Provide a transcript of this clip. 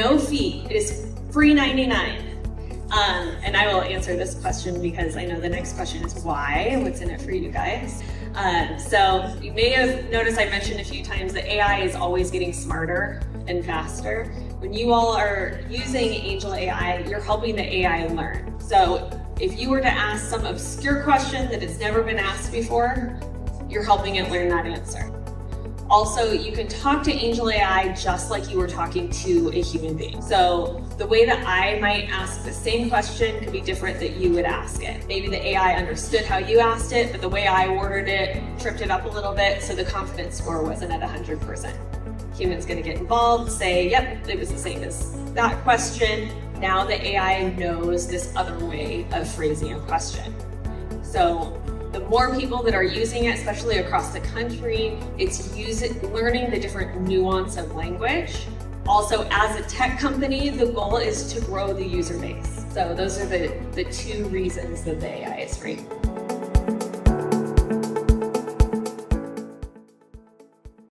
no fee. It is free 99. Um, and I will answer this question because I know the next question is why? What's in it for you guys? Um, so you may have noticed I mentioned a few times that AI is always getting smarter and faster. When you all are using Angel AI, you're helping the AI learn. So if you were to ask some obscure question that has never been asked before, you're helping it learn that answer. Also, you can talk to Angel AI just like you were talking to a human being. So the way that I might ask the same question could be different that you would ask it. Maybe the AI understood how you asked it, but the way I ordered it tripped it up a little bit, so the confidence score wasn't at 100%. Human's gonna get involved, say, yep, it was the same as that question. Now the AI knows this other way of phrasing a question. So the more people that are using it, especially across the country, it's using, learning the different nuance of language. Also, as a tech company, the goal is to grow the user base. So those are the, the two reasons that the AI is free.